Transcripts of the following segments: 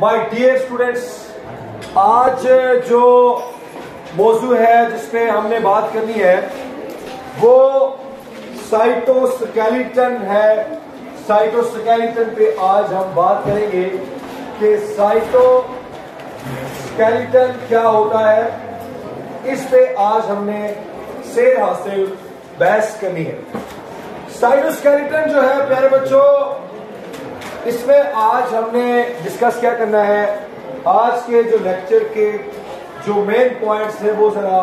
My dear students आज जो मौजू है जिसपे हमने बात करनी है, वो साइटोस्केलेटन है। साइटोस्केलेटन पे आज हम बात करेंगे कि साइटोस्केलेटन क्या होता है। इस पे आज हमने शेर हासिल बहस करनी है। साइटोस्केलेटन जो है, प्यारे बच्चों इसमें आज हमने डिस्कस क्या करना है? आज के जो लेक्चर के जो मेन पॉइंट्स हैं, वो जरा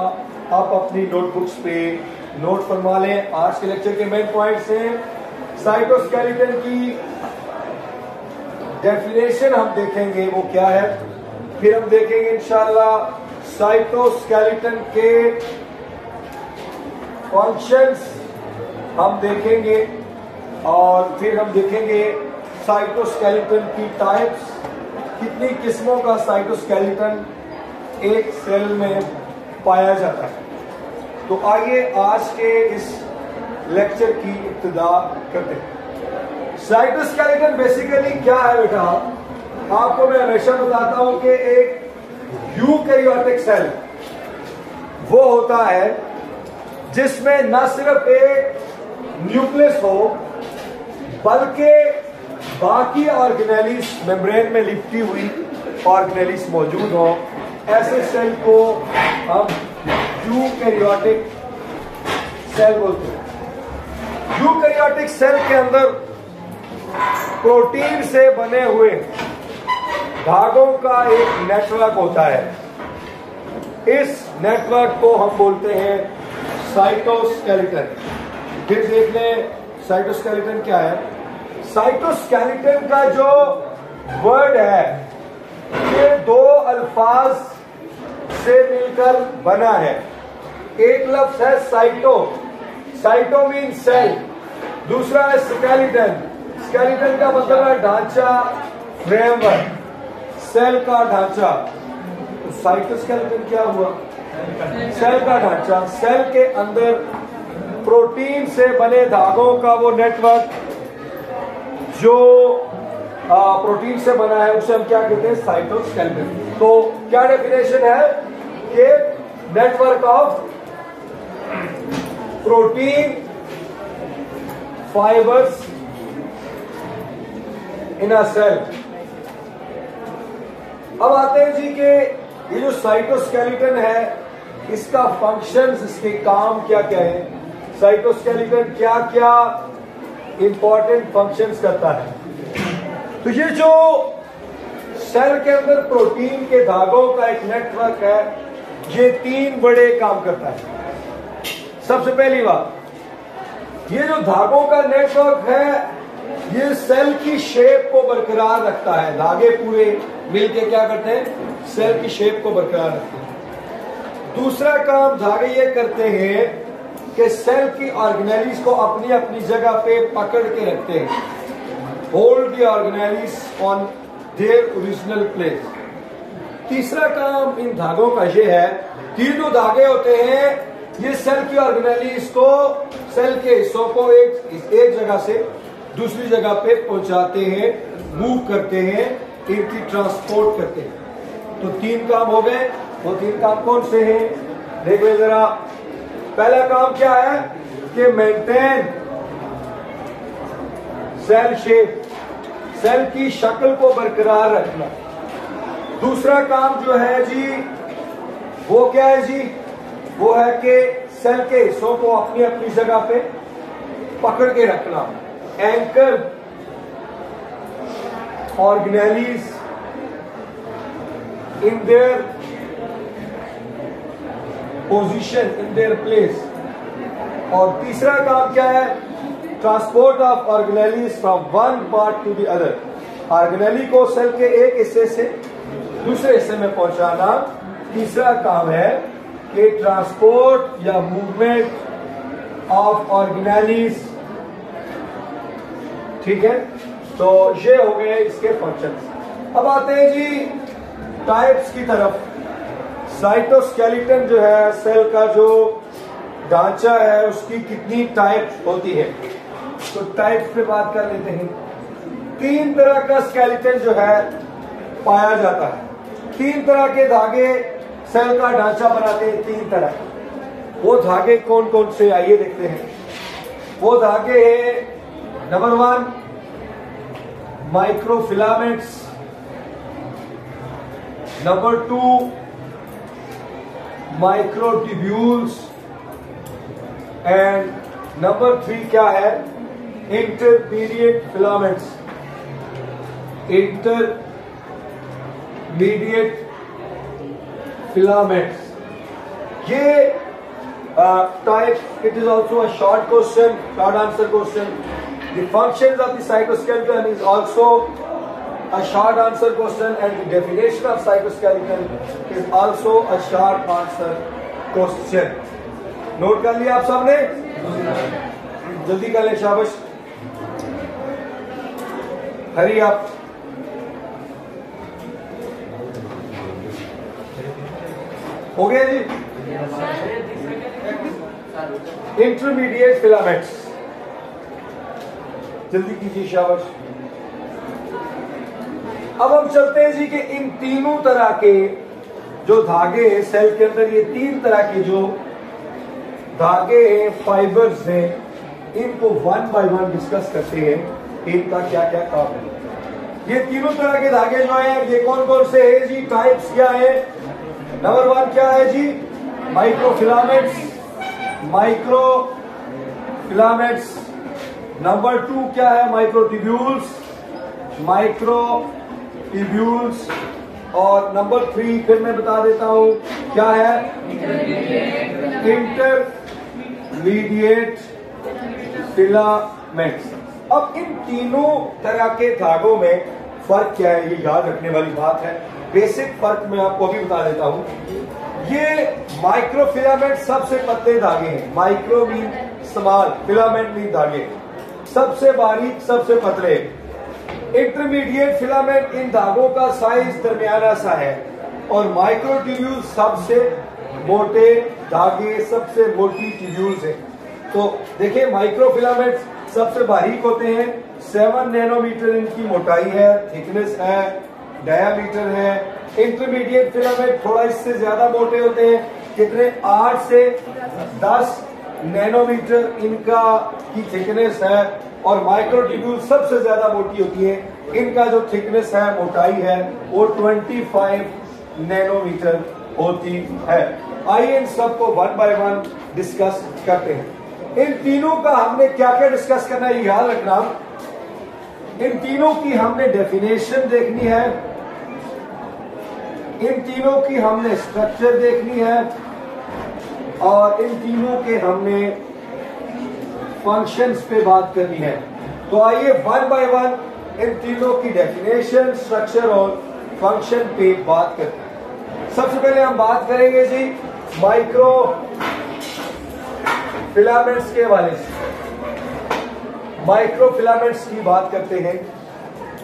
आप अपनी नोटबुक्स पे नोट फरमा लें। आज के लेक्चर के मेन पॉइंट्स हैं साइटोस्केलेटन की डेफिनेशन हम देखेंगे, वो क्या है? फिर हम देखेंगे, इंशाल्लाह साइटोस्केलेटन के फ़ंक्शंस हम देखेंगे, और फिर हम देखेंगे साइटोस्केलेटन की टाइप्स कितनी किस्मों का साइटोस्केलेटन एक सेल में पाया जाता है? तो आइए आज के इस लेक्चर की इब्तदा करते हैं। साइटोस्केलेटन बेसिकली क्या है बेटा? आपको मैं हमेशा बताता हूँ कि एक यूकैरियोटिक सेल वो होता है जिसमें न सिर्फ़ एक न्यूक्लियस हो, बल्कि बाकी ऑर्गेनेलिस मेम्ब्रेन में लिपटी हुई ऑर्गेनेलिस मौजूद हो। ऐसे सेल को हम यूकैरियोटिक सेल बोलते हैं। यूकैरियोटिक सेल के अंदर प्रोटीन से बने हुए धागों का एक नेटवर्क होता है। इस नेटवर्क को हम बोलते हैं साइटोस्केलेटन फिर देख लें साइटोस्केलेटन क्या है? साइटोस्केलेटन का जो वर्ड है, ये दो अल्फाज से मिलकर बना है। एक लफ्ज है साइटो। साइटो मीन सेल दूसरा है स्केलेटन स्केलेटन का मतलब है ढांचा फ्रेमवर्क सेल का ढांचा। तो साइटोस्केलेटन क्या हुआ? सेल का ढांचा। सेल के अंदर प्रोटीन से बने धागों का वो नेटवर्क जो प्रोटीन से बना है, उसे हम क्या कहते हैं? साइटोस्केलेटन तो क्या डेफिनेशन है? कि network of protein fibres in a cell अब आते हैं जी के, ये जो साइटोस्केलेटन है, इसका फ़ंक्शंस इसके काम क्या क्या है? साइटोस्केलेटन क्या क्या इंपॉर्टेंट फ़ंक्शंस करता है। तो ये जो सेल के अंदर प्रोटीन के धागों का एक नेटवर्क है, ये तीन बड़े काम करता है। सबसे पहली बात, ये जो धागों का नेटवर्क है, ये सेल की शेप को बरकरार रखता है। धागे पूरे मिलके क्या करते हैं? सेल की शेप को बरकरार रखते हैं। दूसरा काम धागे ये करते हैं कि सेल की ऑर्गेनेलिस को अपनी अपनी जगह पे पकड़ के रखते हैं। Hold the organelles on their original place तीसरा काम इन धागों का ये है तीनों धागे होते हैं, ये सेल की ऑर्गेनेलिस को सेल के हिस्सों को एक एक जगह से दूसरी जगह पे पहुंचाते हैं मूव करते हैं, इनकी ट्रांसपोर्ट करते हैं। तो तीन काम हो गए। वो तीन काम कौन से हैं? देख ले जरा। पहला काम क्या है? कि मेंटेन सेल शेप सेल की शक्ल को बरकरार रखना। दूसरा काम जो है जी, वो क्या है जी? वो है कि सेल के हिस्सों को अपनी अपनी जगह पे पकड़ के रखना। Anchor organelles in their position in their place और तीसरा काम क्या है? Transport of organelles from one part to the other organelle को सेल के एक हिस्से से दूसरे हिस्से में पहुंचाना तीसरा काम है कि ट्रांसपोर्ट या मूवमेंट ऑफ़ ऑर्गेनेलिस ठीक है? तो ये हो गए इसके फ़ंक्शंस अब आते हैं जी टाइप्स की तरफ़। साइटोस्केलेटन जो है, सेल का जो ढांचा है, उसकी कितनी टाइप होती है? तो टाइप पे बात कर लेते हैं। तीन तरह का स्केलेटन जो है, पाया जाता है। तीन तरह के धागे सेल का ढांचा बनाते हैं, तीन तरह। वो धागे कौन कौन से, आइए देखते हैं। वो धागे है number one microfilaments number two microtubules and number three क्या है? इंटरमीडिएट फिलामेंट्स इंटरमीडिएट फिलामेंट्स ये type it is also a short question short answer question the function of the cytoskeleton is also a short answer question and the definition of cytoskeleton is also a short answer question. Note कर लिया आप सबने जल्दी कर ले शाबाश हरी आप हो गया जी इंटरमीडिएट फिलामेंट्स जल्दी कीजिए शाबाश अब हम चलते हैं जी कि इन तीनों तरह के जो धागे हैं सेल के अंदर ये तीन तरह के जो धागे हैं फाइबर्स हैं, इनको वन बाय वन डिस्कस करते हैं इनका क्या क्या काम है। ये तीनों तरह के धागे जो हैं, ये कौन कौन से है जी? टाइप्स क्या है? नंबर वन क्या है जी? Microfilaments micro filaments number two क्या है? माइक्रो माइक्रोटिब्यूल्स माइक्रो ट्यूब्यूल्स और नंबर थ्री, फिर मैं बता देता हूँ, क्या है? Intermediate filaments. अब इन तीनों तरह के धागों में फ़र्क क्या है, ये याद रखने वाली बात है। बेसिक फ़र्क मैं आपको अभी बता देता हूँ। ये माइक्रोफिलामेंट सबसे पतले धागे हैं। Micro mean small filament mean धागे। सबसे बारीक, सबसे पतले। इंटरमीडिएट फिलामेंट इन धागों का साइज़ दरमियाना सा है और माइक्रो ट्यूब्यूल सबसे मोटे धागे सबसे मोटी ट्यूब्यूल्स है। तो देखिए माइक्रो फिलामेंट सबसे बारीक होते हैं। सेवन नैनोमीटर इनकी मोटाई है, थिकनेस है, डायामीटर है। इंटरमीडिएट फिलामेंट थोड़ा इससे ज़्यादा मोटे होते हैं। कितने? आठ से दस नैनोमीटर इनका की थिकनेस है। और माइक्रोट्यूब्यूल सबसे ज़्यादा मोटी होती है। इनका जो थिकनेस है, मोटाई है, वो 25 नैनोमीटर होती है। आइए इन सबको वन बाय वन डिस्कस करते हैं। इन तीनों का हमने क्या क्या डिस्कस करना है याद रखना इन तीनों की हमने डेफिनेशन देखनी है। इन तीनों की हमने स्ट्रक्चर देखनी है। और इन तीनों के हमने फ़ंक्शंस पे बात करनी है। तो आइए वन बाय वन इन तीनों की डेफिनेशन स्ट्रक्चर और फ़ंक्शन पे बात करते हैं। सबसे पहले हम बात करेंगे जी माइक्रो फिलामेंट्स के हवाले से माइक्रो फिलामेंट्स की बात करते हैं।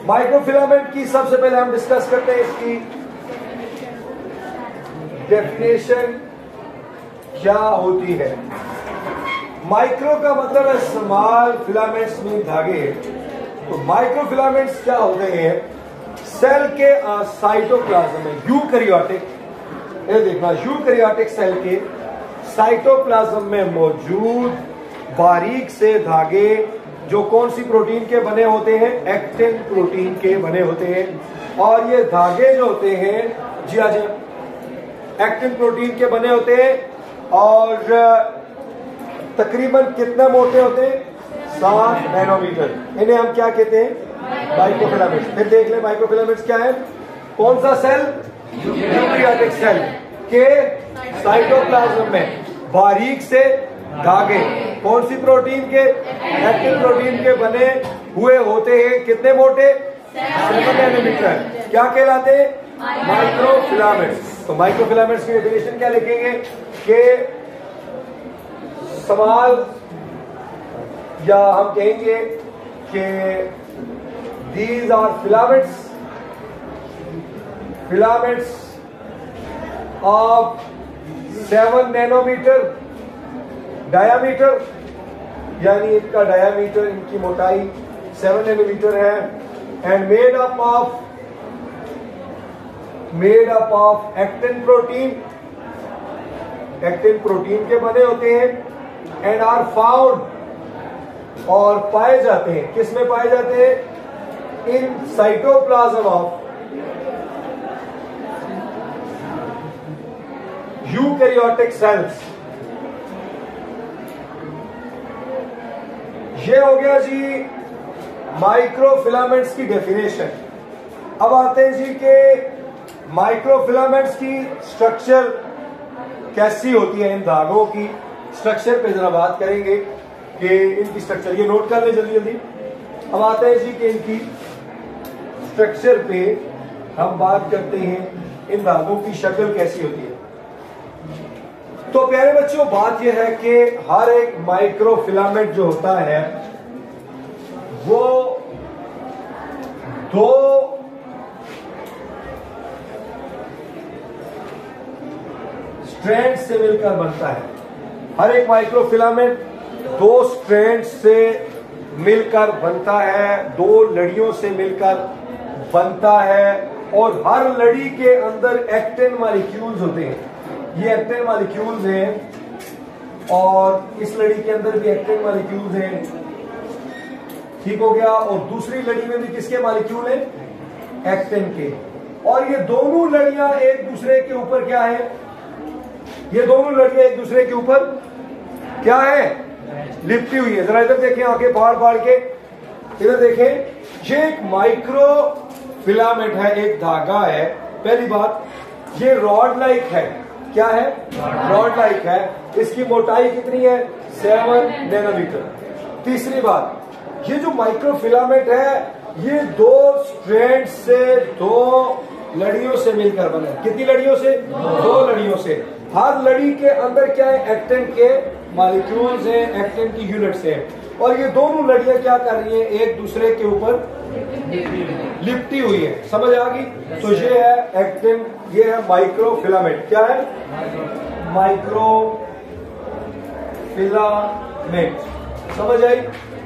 माइक्रो फिलामेंट की सबसे पहले हम डिस्कस करते हैं इसकी डेफिनेशन क्या होती है। माइक्रो का मतलब है स्मॉल फिलामेंट्स में धागे। तो माइक्रो फिलामेंट्स क्या होते हैं? सेल के साइटोप्लाज्म में ये देखना, यूकैरियोटिक सेल के साइटोप्लाज्म में मौजूद बारीक से धागे जो कौन सी प्रोटीन के बने होते हैं? एक्टिन प्रोटीन के बने होते हैं। और ये धागे जो होते हैं, जी आज एक्टिन प्रोटीन के बने होते हैं। और तकरीबन कितने मोटे होते हैं? सात नैनोमीटर इन्हें हम क्या कहते हैं? माइक्रोफिलामेंट्स फिर देख ले माइक्रोफिलामेंट्स क्या है? कौन सा सेल यूकैरियोटिक सेल के साइटोप्लाज्म में बारीक से धागे। कौन सी प्रोटीन के? एक्टिन प्रोटीन के बने हुए होते हैं कितने मोटे? सेवन नैनोमीटर क्या कहलाते हैं? माइक्रोफिलामेंट्स तो माइक्रोफिलामेंट्स की डेफिनेशन क्या लिखेंगे? कि सवाल, या हम कहेंगे कि these are filaments filaments of seven nanometre diameter यानी इनका डायामीटर इनकी मोटाई सेवन नैनोमीटर है and made up of made up of actin protein actin protein के बने होते हैं। And आर फाउंड और पाए जाते हैं। किसमें पाए जाते हैं? In cytoplasm of eukaryotic cells ये हो गया जी माइक्रोफिलामेंट्स की डेफिनेशन अब आते हैं जी के माइक्रोफिलामेंट्स की स्ट्रक्चर कैसी होती है इन धागों की। स्ट्रक्चर पे जरा बात करेंगे कि इनकी स्ट्रक्चर ये नोट कर ले जल्दी जल्दी। अब आते हैं जी कि इनकी स्ट्रक्चर पे हम बात करते हैं, इन धागों की शक्ल कैसी होती है। तो प्यारे बच्चों, बात यह है कि हर एक माइक्रो फिलामेंट जो होता है, वो दो स्ट्रैंड से मिलकर बनता है। हर एक माइक्रो फिलामेंट दो स्ट्रैंड से मिलकर बनता है, दो लड़ियों से मिलकर बनता है और हर लड़ी के अंदर एक्टिन मालिक्यूल्स होते हैं। ये एक्टिन मालिक्यूल्स हैं और इस लड़ी के अंदर भी एक्टिन मालिक्यूल्स हैं। ठीक हो गया? और दूसरी लड़ी में भी किसके मालिक्यूल हैं? एक्टिन के। और ये दोनों लड़ियाँ एक दूसरे के ऊपर क्या है? ये दोनों लड़ियाँ एक दूसरे के ऊपर क्या है? लिपटी हुई है। जरा इधर देखें आगे फाड़ फाड़ के। इधर देखें, ये एक माइक्रो फिलामेंट है, एक धागा है। पहली बात, ये रॉड लाइक है। क्या है? रॉड लाइक है। इसकी मोटाई कितनी है? Seven nanometre. तीसरी बात, ये जो माइक्रोफिलामेंट है, ये दो स्ट्रैंड से दो लड़ियों से मिलकर बना है। कितनी लड़ियों से? दो लड़ियों से। हर लड़ी के अंदर क्या है? एक्टिन के मालिक्यूल्स हैं एक्टिन की यूनिट्स हैं। और ये दोनों लड़ियाँ क्या कर रही हैं? एक दूसरे के ऊपर लिपटी हुई है। समझ आ गई? तो ये है एक्टिन ये है माइक्रो फिलामेंट क्या है? माइक्रो फिलामेंट समझ आई?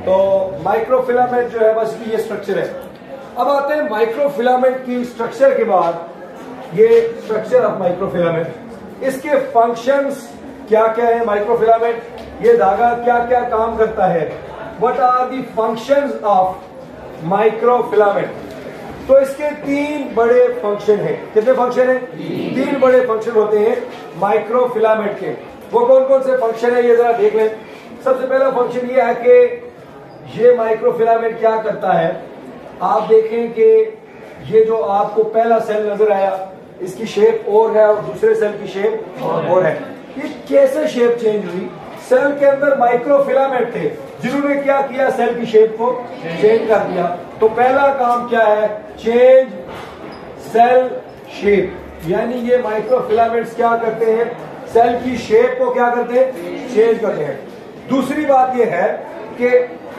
तो माइक्रो फिलामेंट जो है बस ये स्ट्रक्चर है। अब आते हैं माइक्रो फिलामेंट की स्ट्रक्चर के बाद। ये स्ट्रक्चर ऑफ़ माइक्रो फिलामेंट इसके फ़ंक्शंस क्या क्या है? माइक्रो फिलामेंट ये धागा क्या क्या काम करता है? What are the functions of micro filament तो इसके तीन बड़े फ़ंक्शन हैं। कितने फ़ंक्शन हैं? तीन। बड़े फ़ंक्शन होते हैं माइक्रो फिलामेंट के। वो कौन कौन से फ़ंक्शन है ये जरा देख लें। सबसे पहला फ़ंक्शन ये है कि ये माइक्रो फिलामेंट क्या करता है? आप देखें कि ये जो आपको पहला सेल नज़र आया इसकी शेप और है और दूसरे सेल की शेप और है। ये कैसे शेप चेंज हुई? सेल के अंदर माइक्रो फिलामेंट थे। जिन्होंने क्या किया? सेल की शेप को चेंज कर दिया। तो पहला काम क्या है? चेंज सेल शेप यानी ये माइक्रो फिलामेंट्स क्या करते हैं? सेल की शेप को क्या करते हैं? चेंज करते हैं। दूसरी बात ये है कि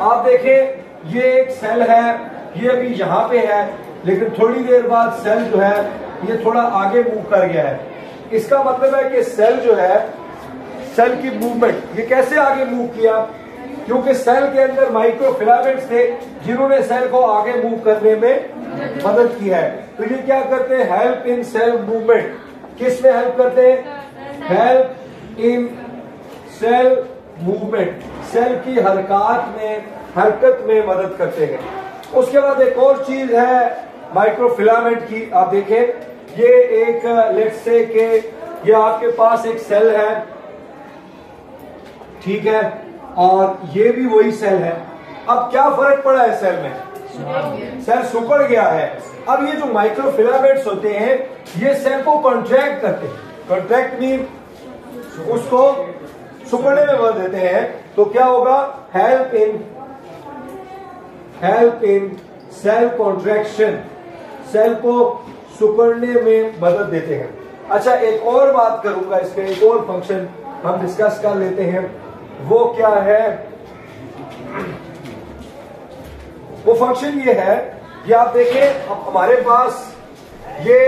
आप देखें ये एक सेल है। ये अभी यहाँ पे है। लेकिन थोड़ी देर बाद सेल जो है ये थोड़ा आगे मूव कर गया है। इसका मतलब है कि सेल जो है सेल की मूवमेंट ये कैसे आगे मूव किया? क्योंकि सेल के अंदर माइक्रो फिलामेंट्स थे, जिन्होंने सेल को आगे मूव करने में मदद की है। तो ये क्या करते हैं? हेल्प इन सेल मूवमेंट किसमें हेल्प करते हैं? Help in cell movement cell की हरकत में हरकत में मदद करते हैं। उसके बाद एक और चीज़ है माइक्रोफिलामेंट की। आप देखें। ये एक लेट से के ये आपके पास एक सेल है। ठीक है? और ये भी वही सेल है। अब क्या फ़र्क पड़ा है सेल में? सेल सुकड़ गया है। अब ये जो माइक्रोफिलामेंट्स होते हैं, ये सेल को कॉन्ट्रैक्ट करते हैं। कॉन्ट्रैक्ट मीन उसको सुकड़ने में मदद देते हैं। तो क्या होगा? Help in help in cell contraction cell को सुकड़ने में मदद देते हैं। अच्छा एक और बात करूँगा इसमें एक और फ़ंक्शन हम डिस्कस कर लेते हैं। वो क्या है? वो फ़ंक्शन ये है कि आप देखें हमारे पास ये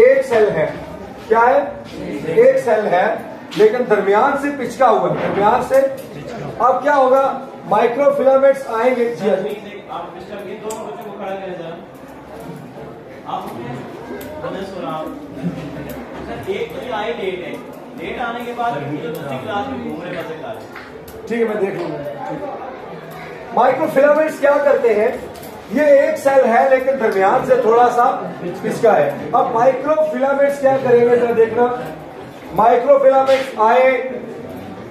एक सेल है। क्या है? एक सेल है, लेकिन दरमियान से पिचका हुआ है। दरमियान से अब क्या होगा? माइक्रोफिलामेंट्स आएँगे। जी आप अनस और आप सर एक तो ये आए लेट है। लेट आने के बाद जो दूसरी क्लास में घूम रहे बच्चे खा ठीक है मैं देख लूँगा। माइक्रोफिलामेंट्स क्या करते हैं? ये एक सेल है लेकिन दरमियान से थोड़ा सा इसका है। अब माइक्रोफिलामेंट्स क्या करेंगे जरा देखना। माइक्रोफिलामेंट्स आए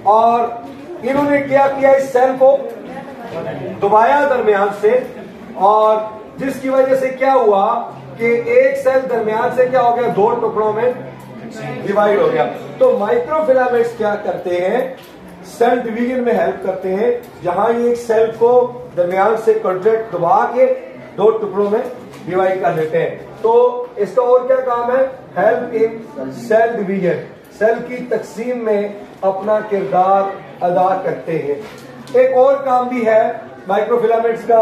और इन्होंने क्या किया इस सेल को? दबाया दरमियान से और जिसकी वजह से क्या हुआ? कि एक सेल दरमियान से क्या हो गया? दो टुकड़ों में डिवाइड हो गया। तो माइक्रोफिलामेंट्स क्या करते हैं? सेल डिवीज़न में हेल्प करते हैं। जहाँ ये एक सेल को दरमियान से कॉन्ट्रैक्ट दबा के दो टुकड़ों में डिवाइड कर लेते हैं। तो इसका और क्या काम है? Help in cell division cell की तकसीम में अपना किरदार अदा करते हैं। एक और काम भी है माइक्रोफिलामेंट्स का।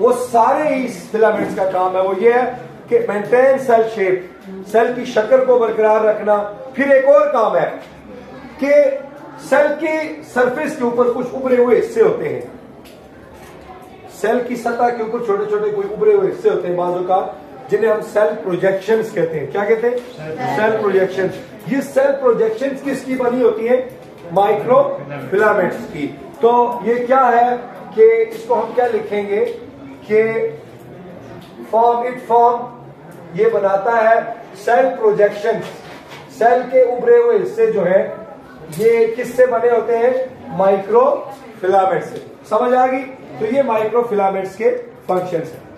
वो सारे ही फिलामेंट्स का काम है। वो ये है कि मेंटेन सेल शेप सेल की शक्ल को बरकरार रखना, फिर एक और काम है कि सेल की सरफेस के ऊपर कुछ उभरे हुए हिस्से होते हैं। सेल की सतह के ऊपर छोटे छोटे कोई उभरे हुए हिस्से होते हैं, बाजू का, जिन्हें हम सेल प्रोजेक्शंस कहते हैं। क्या कहते हैं? सेल प्रोजेक्शंस ये सेल प्रोजेक्शंस किसकी बनी होती है? माइक्रो फिलामेंट्स की। तो ये क्या है कि इसको हम क्या लिखेंगे कि फॉर्म इट फॉर्म ये बनाता है सेल प्रोजेक्शन सेल के उभरे हुए हिस्से जो है ये किससे बने होते हैं? माइक्रो फिलामेंट से। समझ आ गई? तो ये माइक्रो फिलामेंट्स के फ़ंक्शन है।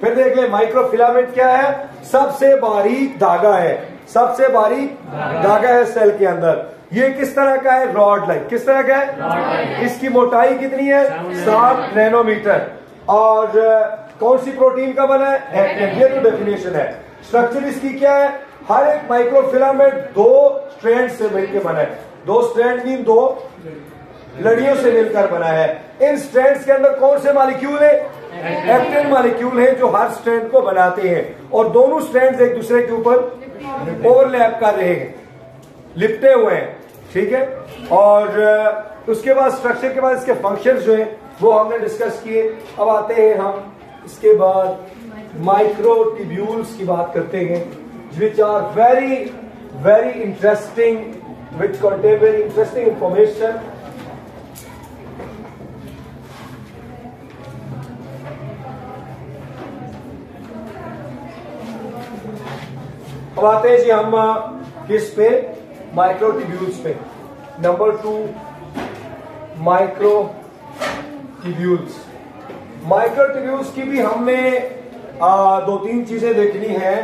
फिर देख ले माइक्रो फिलामेंट क्या है? सबसे बारीक धागा है। सबसे बारीक धागा है सेल के अंदर। ये किस तरह का है? रॉड लाइक किस तरह का है? इसकी मोटाई कितनी है? सात नैनोमीटर। और कौन सी प्रोटीन का बना है? ये तो डेफिनेशन है। स्ट्रक्चर इसकी क्या है? हर एक माइक्रोफिलामेंट दो स्ट्रैंड से मिलकर बना है। दो स्ट्रैंड मीन दो लड़ियों से मिलकर बना है। इन स्ट्रैंड्स के अंदर कौन से मालिक्यूल है? एक्टिन मालिक्यूल है जो हर स्ट्रैंड को बनाते हैं। और दोनों स्ट्रैंड्स एक दूसरे के ऊपर ओवरलैप कर रहे हैं। लिपटे हुए हैं। ठीक है? और उसके बाद स्ट्रक्चर के बाद इसके फ़ंक्शंस जो हैं वो हमने डिस्कस किए। अब आते हैं हम इसके बाद माइक्रो टिब्यूल्स की बात करते हैं which are very very interesting which contain very interesting information अब आते हैं जी हम किस पे? माइक्रो टिब्यूल्स पे। Number two micro tubules micro की भी हमने आ, दो तीन चीज़ें देखनी है।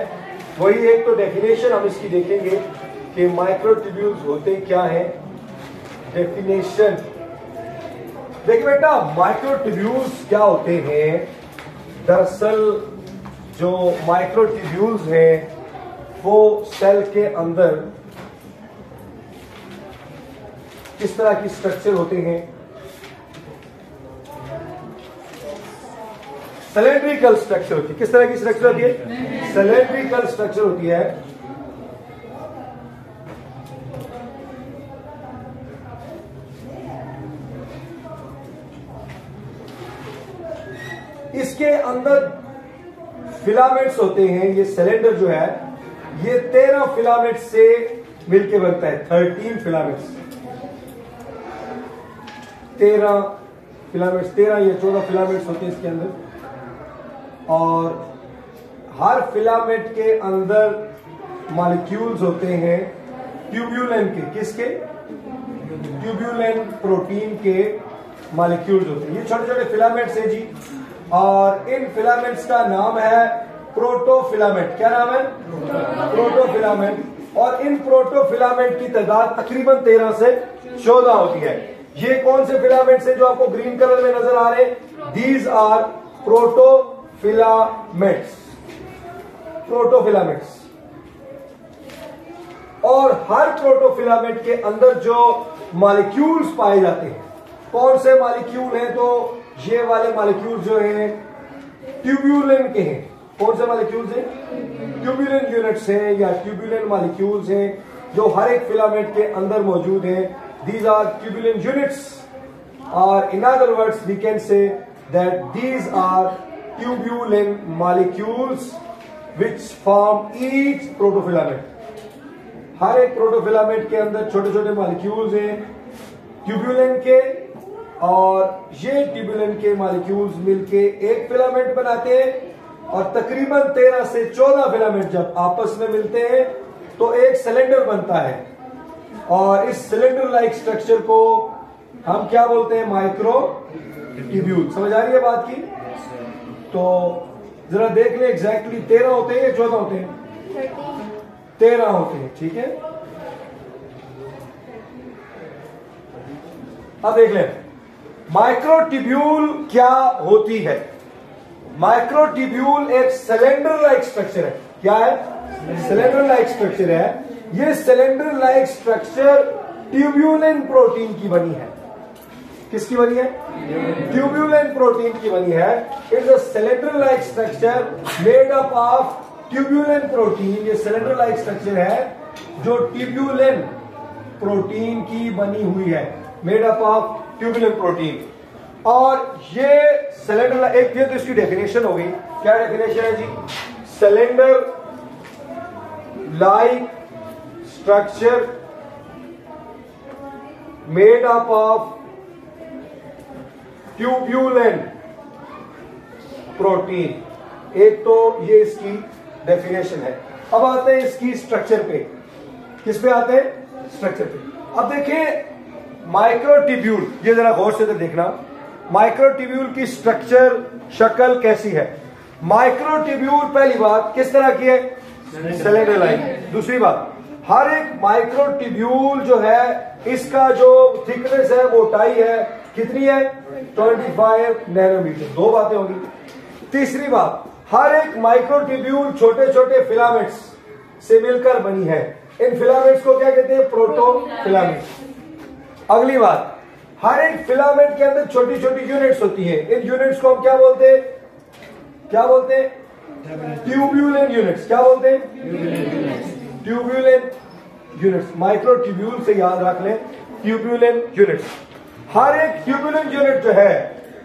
वही एक तो डेफिनेशन हम इसकी देखेंगे कि माइक्रो टिब्यूल्स होते क्या है। डेफिनेशन देखिए बेटा माइक्रो टिब्यूल्स क्या होते हैं? दरअसल जो माइक्रो टिब्यूल्स हैं वो सेल के अंदर किस तरह की स्ट्रक्चर होते हैं? सिलेंड्रिकल स्ट्रक्चर होती है। किस तरह की स्ट्रक्चर होती है? सिलेंड्रिकल स्ट्रक्चर होती है। इसके अंदर फिलामेंट्स होते हैं। ये सिलेंडर जो है, ये तेरह फिलामेंट से मिलके बनता है। थर्टीन फिलामेंट्स तेरह फिलामेंट्स तेरह या चौदह फिलामेंट्स होते हैं इसके अंदर। और हर फिलामेंट के अंदर मालिक्यूल्स होते हैं ट्यूब्यूलिन के, किसके? ट्यूब्यूलिन प्रोटीन के मालिक्यूल्स होते हैं। ये छोटे छोटे फिलामेंट्स हैं जी। और इन फिलामेंट्स का नाम है प्रोटोफिलामेंट क्या नाम है? प्रोटोफिलामेंट और इन प्रोटोफिलामेंट की तादाद तकरीबन तेरह से चौदह होती है। ये कौन से फिलामेंट्स है जो आपको ग्रीन कलर में नज़र आ रहे हैं? दीज आर प्रोटोफिलामेंट्स प्रोटोफिलामेंट्स और हर प्रोटोफिलामेंट के अंदर जो मालिक्यूल्स पाए जाते हैं, कौन से मालिक्यूल हैं तो ये वाले मालिक्यूल जो हैं ट्यूब्यूलिन के हैं। कौन से मालिक्यूल्स हैं? ट्यूब्यूलिन यूनिट्स हैं या ट्यूब्यूलिन मालिक्यूल्स हैं जो हर एक फिलामेंट के अंदर मौजूद हैं। These are tubulin units. Or in other words, we can say that these are tubulin molecules which form each protofilament हर एक प्रोटोफिलामेंट के अंदर छोटे छोटे मॉलिक्यूल्स हैं ट्यूब्यूलिन के और ये ट्यूब्यूलिन के मॉलिक्यूल्स मिलके एक फिलामेंट बनाते हैं और तकरीबन 13 से 14 फिलामेंट जब आपस में मिलते हैं तो एक सिलेंडर बनता है। और इस सिलेंडर लाइक स्ट्रक्चर को हम क्या बोलते हैं? माइक्रो ट्यूब्यूल समझ आ रही है बात की? तो जरा देख ले एग्जैक्टली तेरह होते हैं या चौदह होते हैं? तेरह होते हैं, ठीक है? अब देख ले माइक्रोटिब्यूल क्या होती है? माइक्रोटिब्यूल एक सिलेंडर लाइक स्ट्रक्चर है। क्या है? सिलेंडर लाइक स्ट्रक्चर है। ये cylinder like structure tubulin protein की बनी है। किसकी बनी है? ट्यूब्यूलिन प्रोटीन की बनी है। It's a cylinder like structure made up of tubulin protein ये सिलेंडर लाइक स्ट्रक्चर है जो ट्यूब्यूलिन प्रोटीन की बनी हुई है। Made up of tubulin protein और ये सिलेंडर एक ये तो इसकी डेफिनेशन होगी क्या डेफिनेशन है जी? Cylinder like structure made up of tubulin protein एक तो ये इसकी डेफिनेशन है। अब आते हैं इसकी स्ट्रक्चर पे। किस पे आते हैं? स्ट्रक्चर पे। अब देखिए माइक्रोटिब्यूल ये जरा गौर से तो देखना। माइक्रोटिब्यूल की स्ट्रक्चर शक्ल कैसी है? माइक्रोटिब्यूल पहली बात किस तरह की है? सिलेंडर लाइन दूसरी बात हर एक माइक्रोटिब्यूल जो है, इसका जो थिकनेस है मोटाई है। कितनी है? 25 नैनोमीटर दो बातें होगी। तीसरी बात, हर एक माइक्रोटिब्यूल छोटे छोटे फिलामेंट्स से मिलकर बनी है। इन फिलामेंट्स को क्या कहते हैं? प्रोटो फिलामेंट अगली बात, हर एक फिलामेंट के अंदर छोटी छोटी यूनिट्स होती है। इन यूनिट्स को हम क्या बोलते हैं? क्या बोलते हैं? ट्यूब्यूल ट्यूब्यूलिन यूनिट्स क्या बोलते हैं? ट्यूब्यूलिन यूनिट्स माइक्रोट्यूब्यूल से याद रख लें ट्यूब्यूलिन यूनिट्स हर एक ट्यूब्यूलिन यूनिट जो है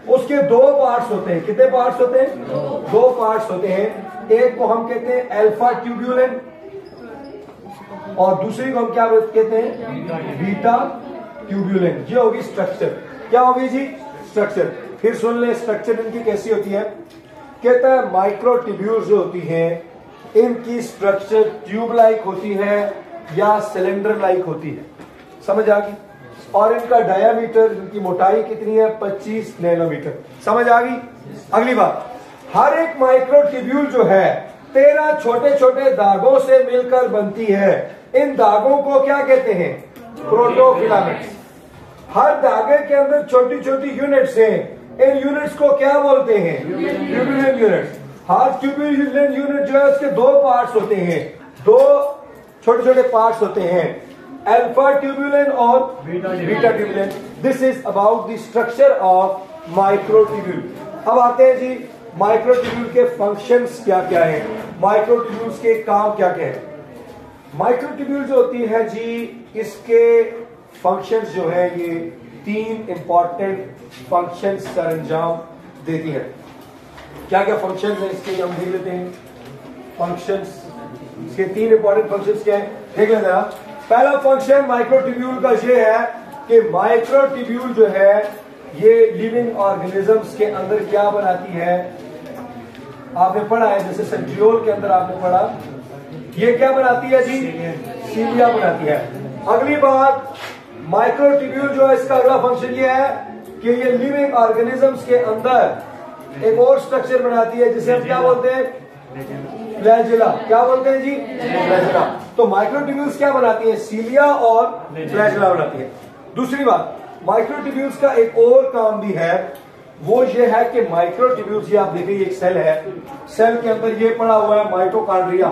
उसके दो पार्ट्स होते हैं। कितने पार्ट्स होते हैं? दो। पार्ट्स होते हैं। एक को हम कहते हैं अल्फ़ा ट्यूब्यूलिन और दूसरी को हम क्या कहते हैं? बीटा ट्यूब्यूलिन ये होगी स्ट्रक्चर क्या होगी जी? स्ट्रक्चर फिर सुन ले स्ट्रक्चर इनकी कैसी होती है? कहता है माइक्रो ट्यूब्यूल जो होती हैं इनकी स्ट्रक्चर ट्यूब लाइक होती है या सिलेंडर लाइक होती है। समझ आ गई? और इनका डायामीटर इनकी मोटाई कितनी है? 25 नैनोमीटर समझ आ गई? अगली बात। हर एक माइक्रो ट्यूब्यूल जो है, तेरह छोटे छोटे दागों से मिलकर बनती है। इन दागों को क्या कहते हैं? प्रोटोफिलामेंट्स हर धागे के अंदर छोटी छोटी यूनिट्स हैं। इन यूनिट्स को क्या बोलते हैं? यूनिट्स हर ट्यूब्यूलिन यूनिट जो है उसके दो पार्ट्स होते हैं। दो छोटे छोटे पार्ट्स होते हैं। अल्फ़ा ट्यूब्यूलिन और beta tubulin this is about the structure of microtubule अब आते हैं जी माइक्रोट्यूब्यूल के फ़ंक्शंस क्या क्या है? माइक्रोट्यूब्यूल्स के काम क्या क्या है? माइक्रोट्यूब्यूल जो होती है जी इसके फ़ंक्शंस जो है ये तीन इंपॉर्टेंट फ़ंक्शंस का अंजाम देती है। क्या क्या फ़ंक्शन है इसके हम देख लेते हैं। फ़ंक्शन इसके तीन इंपॉर्टेंट फ़ंक्शन क्या है? देख लेते हैं। पहला फ़ंक्शन माइक्रोट्यूब्यूल का ये है कि माइक्रोटिब्यूल जो है, ये लिविंग ऑर्गेनिजम्स के अंदर क्या बनाती है? आपने पढ़ा है, जैसे सेंट्रियोल के अंदर आपने पढ़ा। ये क्या बनाती है जी? सीलिया बनाती है। अगली बात माइक्रोट्यूब्यूल जो है, इसका अगला फ़ंक्शन ये है कि ये लिविंग ऑर्गेनिजम्स के अंदर एक और स्ट्रक्चर बनाती है, जिसे हम क्या बोलते हैं? फ्लैजिला क्या बोलते हैं जी? फ्लैजिला तो माइक्रोट्यूब्यूल्स क्या बनाती है? सीलिया और फ्लैजिला बनाती है। दूसरी बात माइक्रोट्यूब्यूल्स का एक और काम भी है। वो ये है कि माइक्रोट्यूब्यूल्स ये आप देखिए एक सेल है। सेल के अंदर ये पड़ा हुआ है माइटोकॉन्ड्रिया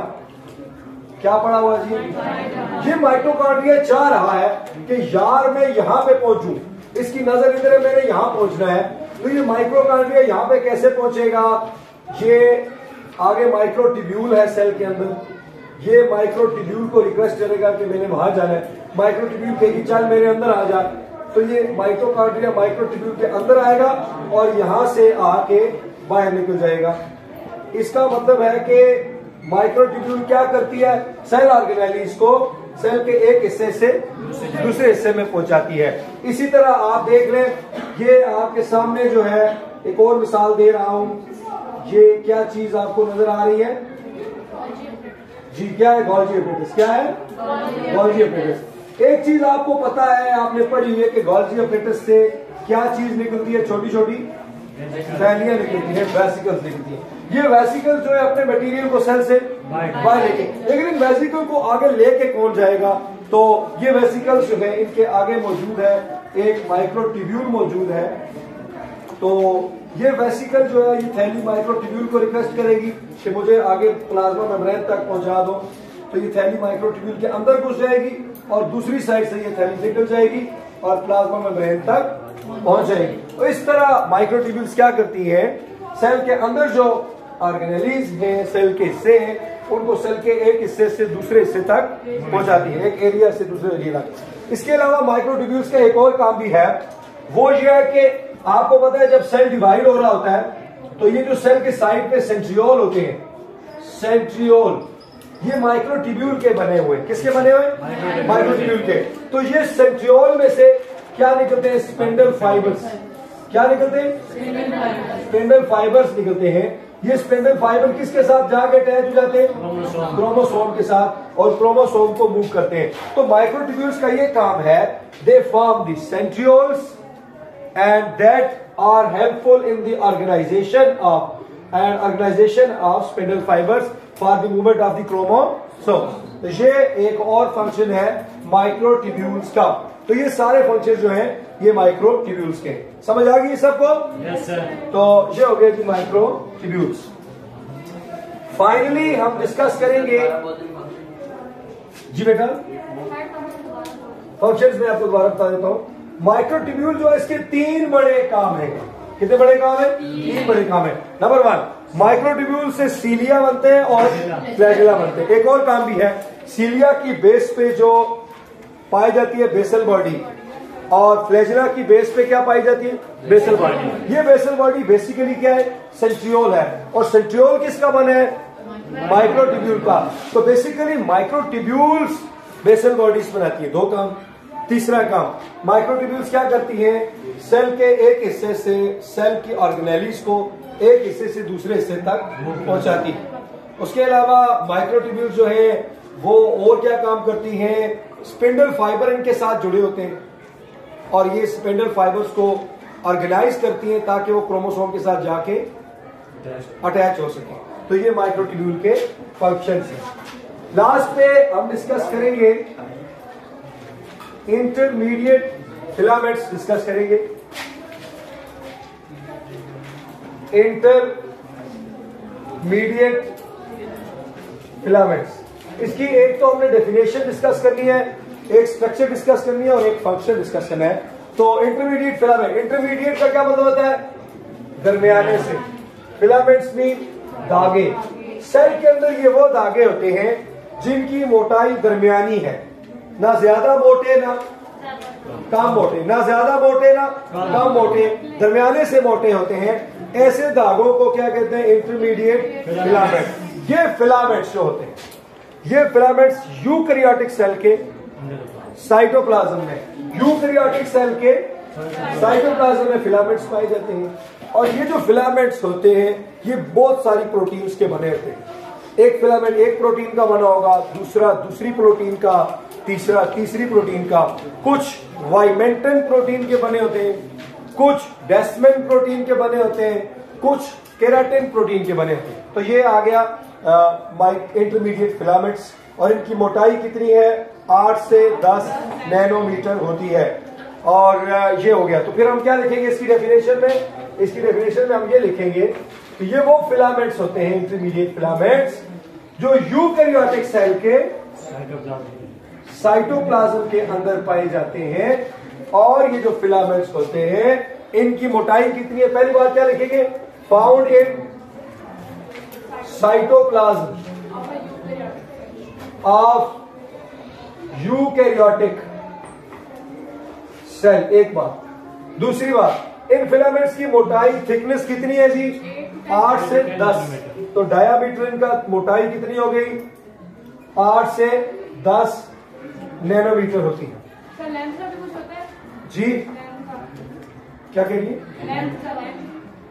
क्या पड़ा हुआ जी? ये माइटोकॉन्ड्रिया चाह रहा है कि यार मैं यहाँ पे पहुंचू। इसकी नज़र इधर है, मैंने यहाँ पहुँचना है। तो ये माइक्रोकॉन्ड्रिया यहाँ पे कैसे पहुंचेगा? ये आगे माइक्रोटिब्यूल है सेल के अंदर। ये माइक्रोटिब्यूल को रिक्वेस्ट करेगा कि मैंने वहाँ जाना है। माइक्रोटिब्यूल कहेगी चल मेरे अंदर आ जा। तो ये माइक्रोकार्डिया माइक्रोटिब्यूल के अंदर आएगा और यहाँ से आके बाहर निकल जाएगा। इसका मतलब है कि माइक्रोट्यूब्यूल क्या करती है? सेल ऑर्गेनाइज को सेल के एक हिस्से से दूसरे हिस्से में पहुंचाती है। इसी तरह आप देख लें ये आपके सामने जो है, एक और मिसाल दे रहा हूँ। ये क्या चीज़ आपको नज़र आ रही है? जी, क्या है गॉल्जी अपरेटिस क्या है? गॉल्जी अपरेटिस एक चीज़ आपको पता है, आपने पढ़ी हुई है कि गॉल्जी अपरेटिस से क्या चीज़ निकलती है? छोटी छोटी थैलियाँ निकलती है वेसिकल्स निकलती है। ये वेसिकल जो है, अपने मटेरियल को सेल से बाहर लेके। लेकिन इन वेसिकल को आगे लेके कौन जाएगा? तो ये वेसिकल जो है, इनके आगे मौजूद है, एक माइक्रोटिब्यूल मौजूद है। तो ये वेसिकल जो है, ये थैली माइक्रोटिब्यूल को रिक्वेस्ट करेगी कि मुझे आगे प्लाज्मा मेम्ब्रेन तक पहुँचा दो। तो ये थैली माइक्रोटिब्यूल के अंदर घुस जाएगी और दूसरी साइड से ये थैली निकल जाएगी और प्लाज्मा मेम्ब्रेन तक पहुँच जाएगी। तो इस तरह माइक्रोटिब्यूल्स क्या करती है? सेल के अंदर जो ऑर्गेनेलिज है सेल के हिस्से हैं उनको सेल के एक हिस्से से दूसरे हिस्से तक पहुंचाती है एक एरिया से दूसरे एरिया तक। इसके अलावा माइक्रोटिब्यूल्स का एक और काम भी है। वो ये है कि आपको पता है जब सेल डिवाइड हो रहा होता है तो ये जो सेल के साइड पे सेंट्रियोल होते हैं सेंट्रियोल ये माइक्रोटिब्यूल के बने हुए किसके बने हुए? माइक्रोटिब्यूल के। तो ये सेंट्रियोल में से क्या निकलते हैं? स्पेंडल फाइबर्स क्या निकलते हैं? स्पेंडल फाइबर्स निकलते हैं। ये स्पेंडल फाइबर किसके साथ जाके अटैच हो जाते हैं? क्रोमोसोम के साथ और क्रोमोसोम को मूव करते हैं। तो माइक्रोट्यूब्यूल्स का ये काम है they form centrioles and that are helpful in the organisation of and organisation of spindle fibres for the movement of the chromosome ये एक और फ़ंक्शन है माइक्रोट्यूब्यूल्स का। तो ये सारे फ़ंक्शन जो हैं ये माइक्रोटिब्यूल्स के समझ आ गई सबको? सर तो ये हो गया जी माइक्रोटिब्यूल्स फाइनली हम डिस्कस करेंगे जी बेटा? फ़ंक्शंस में आपको दोबारा बता देता हूँ। माइक्रोटिब्यूल जो है इसके तीन बड़े काम है। कितने बड़े काम है? तीन बड़े काम है। नंबर वन माइक्रोटिब्यूल से सीलिया बनते हैं और फ्लैजिला बनते हैं। एक और काम भी है। सीलिया की बेस पे जो पाई जाती है बेसल बॉडी। और फ्लैजिला की बेस पे क्या पाई जाती है? Basal body. ये बेसल बॉडी बेसिकली क्या है? सेंट्रियोल है। और सेंट्रियोल किसका बना है? माइक्रोटिब्यूल का। तो बेसिकली माइक्रोटिब्यूल्स बेसल बॉडीज बनाती है। दो काम। तीसरा काम माइक्रोट्यूब्यूल्स क्या करती है? सेल के एक हिस्से से सेल की ऑर्गेनेलिस को एक हिस्से से दूसरे हिस्से तक पहुंचाती है। उसके अलावा माइक्रोटिब्यूल जो है वो और क्या काम करती हैं? स्पिंडल फाइबर इनके साथ जुड़े होते हैं। और ये स्पिंडल फाइबर्स को ऑर्गेनाइज करती हैं ताकि वो क्रोमोसोम के साथ जाके अटैच हो सके। तो ये माइक्रोट्यूब्यूल के फ़ंक्शन है। लास्ट पे हम डिस्कस करेंगे इंटरमीडिएट फिलामेंट्स डिस्कस करेंगे। इंटरमीडिएट फिलामेंट्स इसकी एक तो हमने डेफिनेशन डिस्कस करनी है, एक स्ट्रक्चर डिस्कस करनी है और एक फ़ंक्शन डिस्कस करना है। तो इंटरमीडिएट फिलामेंट इंटरमीडिएट का क्या मतलब होता है? दरमियाने से। फिलामेंट्स में धागे। सेल के अंदर ये वो धागे होते हैं जिनकी मोटाई दरमियानी है। ना ज़्यादा मोटे, ना कम मोटे। ना ज़्यादा मोटे, ना कम मोटे। दरमियाने से मोटे होते हैं। ऐसे धागों को क्या कहते हैं? इंटरमीडिएट फिलामेंट ये फिलामेंट्स जो होते हैं। ये फिलामेंट्स यूकरियोटिक सेल के साइटोप्लाज्म में, यूकरियोटिक सेल के साइटोप्लाज्म में फिलामेंट्स पाए जाते हैं। और ये जो फिलामेंट्स होते हैं, ये बहुत सारी प्रोटीन्स के बने होते हैं। एक फिलामेंट एक प्रोटीन का बना होगा, दूसरा दूसरी प्रोटीन का, तीसरा तीसरी प्रोटीन का। कुछ वाइमेंटन प्रोटीन के बने होते हैं, कुछ डेस्मेन प्रोटीन के बने होते हैं, कुछ केराटिन प्रोटीन के बने होते हैं। तो ये आ गया इंटरमीडिएट फिलामेंट्स और इनकी मोटाई कितनी है? आठ से दस नैनोमीटर होती है। और ये हो गया। तो फिर हम क्या लिखेंगे इसकी डेफिनेशन में? इसकी डेफिनेशन में हम ये लिखेंगे कि ये वो फिलामेंट्स होते हैं इंटरमीडिएट फिलामेंट्स जो यूकैरियोटिक सेल के साइटोप्लाज्म के अंदर पाए जाते हैं। और ये जो फिलामेंट्स होते हैं, इनकी मोटाई कितनी है? पहली बात क्या लिखेंगे? Found in cytoplasm of eukaryotic cell एक बात। दूसरी बात इन फिलामेंट्स की मोटाई थिकनेस कितनी है जी? आठ से दस। तो डायामीटर इनका मोटाई कितनी हो गई? आठ से दस नैनोमीटर होती है। है? जी। क्या कह रही है?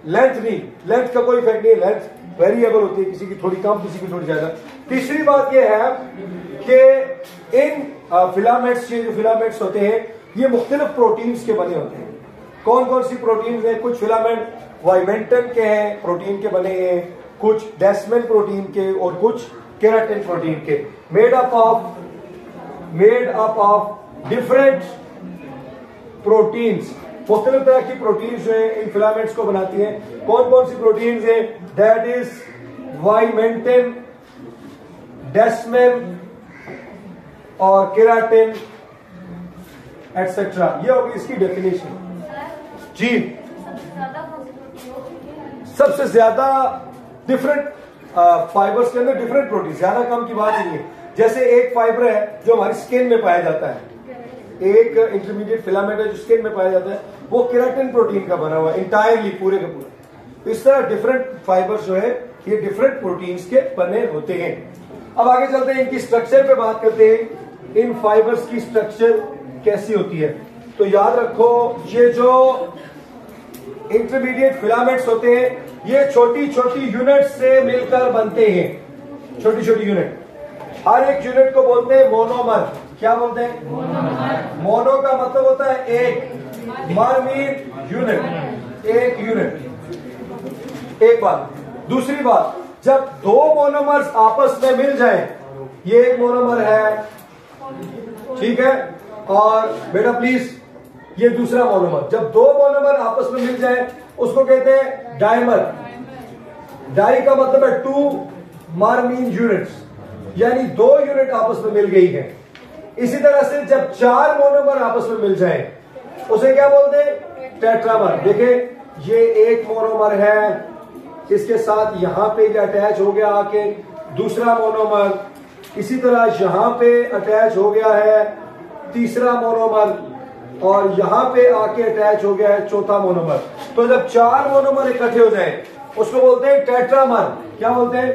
लेंथ नहीं। लेंथ का कोई इफ़ेक्ट नहीं है। लेंथ वेरिएबल होती है, किसी की थोड़ी कम, किसी की थोड़ी ज़्यादा। तीसरी बात यह है कि इन फिलामेंट्स, ये जो फिलामेंट्स होते हैं, ये मुख्तलिफ़ प्रोटीन्स के बने होते हैं। कौन कौन सी प्रोटीन्स हैं? कुछ फिलामेंट वाइमेंटन के हैं, प्रोटीन के बने हैं, कुछ डेस्मेन प्रोटीन के और कुछ केराटिन प्रोटीन के। Made up of made up of different proteins. मुख्तलिफ़ तरह की प्रोटीन्स जो है, इन फिलामेंट्स को बनाती हैं। कौन कौन सी प्रोटीन्स है? दैट इज़ वाइमेंटिन डेस्मेन और केराटिन एटसेट्रा ये होगी इसकी डेफिनेशन जी। सबसे ज़्यादा डिफरेंट फाइबर्स के अंदर डिफरेंट प्रोटीन ज़्यादा कम की बात नहीं है। जैसे एक फाइबर है जो हमारी स्किन में पाया जाता है। एक इंटरमीडिएट फिलामेंट है जो स्किन में पाया जाता है, वो केराटिन प्रोटीन का बना हुआ है इंटायरली पूरे के पूरे। तो इस तरह डिफरेंट फाइबर्स जो है, ये डिफरेंट प्रोटीन्स के बने होते हैं। अब आगे चलते हैं, इनकी स्ट्रक्चर पे बात करते हैं, इन फाइबर्स की स्ट्रक्चर कैसी होती है। तो याद रखो, ये जो इंटरमीडिएट फिलामेंट्स होते हैं, ये छोटी छोटी यूनिट से मिलकर बनते हैं। छोटी छोटी यूनिट हर एक यूनिट को बोलते हैं मोनोमर क्या बोलते हैं? मोनो का मतलब होता है एक। मर मीन यूनिट एक यूनिट एक बात। दूसरी बात, जब दो मोनोमर्स आपस में मिल जाएँ, ये एक मोनोमर है। ठीक है? और बेटा प्लीज़ ये दूसरा मोनोमर जब दो मोनोमर आपस में मिल जाए, उसको कहते हैं डायमर डाई का मतलब है टू मार मीन यूनिट्स यानी दो यूनिट आपस में मिल गई है। इसी तरह से जब चार मोनोमर आपस में मिल जाए उसे क्या बोलते हैं? टेट्रामर। देखे ये एक मोनोमर है इसके साथ यहाँ पे अटैच हो गया आके दूसरा मोनोमर। इसी तरह यहाँ पे अटैच हो गया है तीसरा मोनोमर और यहाँ पे आके अटैच हो गया है चौथा मोनोमर। तो जब चार मोनोमर इकट्ठे हो जाए उसको बोलते हैं टेट्रामर। क्या बोलते हैं?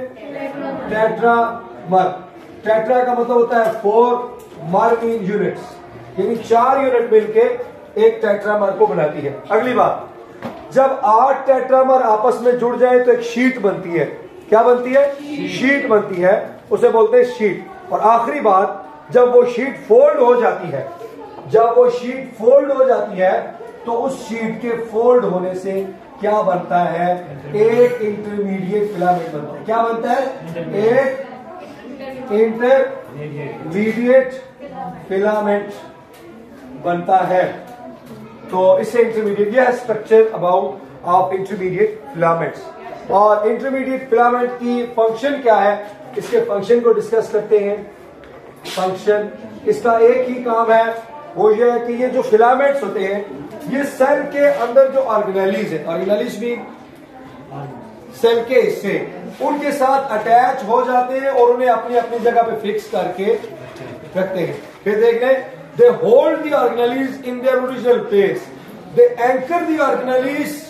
टेट्रामर। टेट्रा का मतलब होता है फोर मार्किंग यूनिट्स यानी चार यूनिट मिलके एक टेट्रामर को बनाती है। अगली बात जब आठ टेट्रामर आपस में जुड़ जाए तो एक शीट बनती है। क्या बनती है? शीट बनती है उसे बोलते हैं शीट। और आखिरी बात जब वो शीट फोल्ड हो जाती है जब वो शीट फोल्ड हो जाती है तो उस शीट के फोल्ड होने से क्या बनता है? एक इंटरमीडिएट फिलामेंट बनता है। क्या बनता है? एक इंटरमीडिएट फिलामेंट बनता है। तो इससे इंटरमीडिएट यह structure about of intermediate filaments और इंटरमीडिएट फिलामेंट की फ़ंक्शन क्या है? इसके फ़ंक्शन को डिस्कस करते हैं। फ़ंक्शन इसका एक ही काम है। वो ये है कि ये जो फिलामेंट्स होते हैं, ये सेल के अंदर जो ऑर्गेनाइज है ऑर्गेनाइज भी सेल के हिस्से, उनके साथ अटैच हो जाते हैं और उन्हें अपनी अपनी जगह पे फिक्स करके रखते हैं। फिर देख रहे they hold the organise in their original place they anchor the organise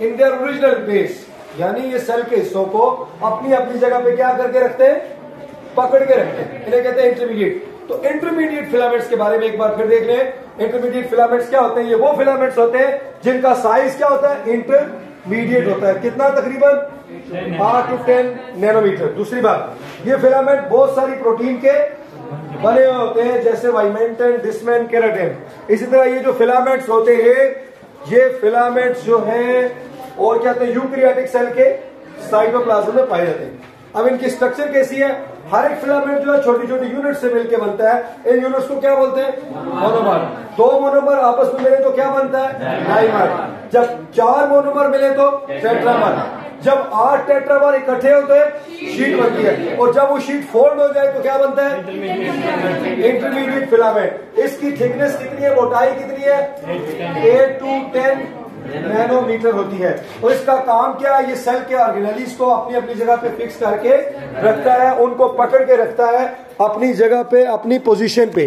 in their original place यानी ये सेल के हिस्सों को अपनी अपनी जगह पे क्या करके रखते हैं? पकड़ के रखते हैं। इन्हें कहते हैं इंटरमीडिएट तो इंटरमीडिएट फिलामेंट्स के बारे में एक बार फिर देख लें। इंटरमीडिएट फिलामेंट्स क्या होते हैं? ये वो फिलामेंट्स होते हैं जिनका साइज़ क्या होता है? इंटरमीडिएट होता है। कितना तकरीबन? आठ टू टेन नैनोमीटर दूसरी बात ये फिलामेंट बहुत सारी प्रोटीन के बने होते हैं जैसे वाइमेंटन डिस्मेन केराटिन इसी तरह ये जो फिलामेंट्स होते हैं, ये फिलामेंट्स जो है, और क्या कहते हैं यूक्रियाटिक सेल के साइटोप्लाज्म में पाए जाते हैं। अब इनकी स्ट्रक्चर कैसी है? हर एक फिलामेंट जो है छोटी छोटी यूनिट से मिलकर बनता है। इन यूनिट्स को क्या बोलते हैं? मोनोमर दो मोनोमर आपस में मिले तो क्या बनता है? डाइमर जब चार मोनोमर मिले तो टेट्रामर जब आठ टेट्रामर इकट्ठे होते हैं शीट बनती है। और जब वो शीट फोल्ड हो जाए तो क्या बनता है? इंटरमीडिएट फिलामेंट इसकी थिकनेस कितनी है? मोटाई कितनी है? एट टू टेन नैनोमीटर होती है। और इसका काम क्या है? ये सेल के ऑर्गेनाइज को अपनी अपनी जगह पे फिक्स करके रखता है उनको पकड़ के रखता है अपनी जगह पे अपनी पोजीशन पे।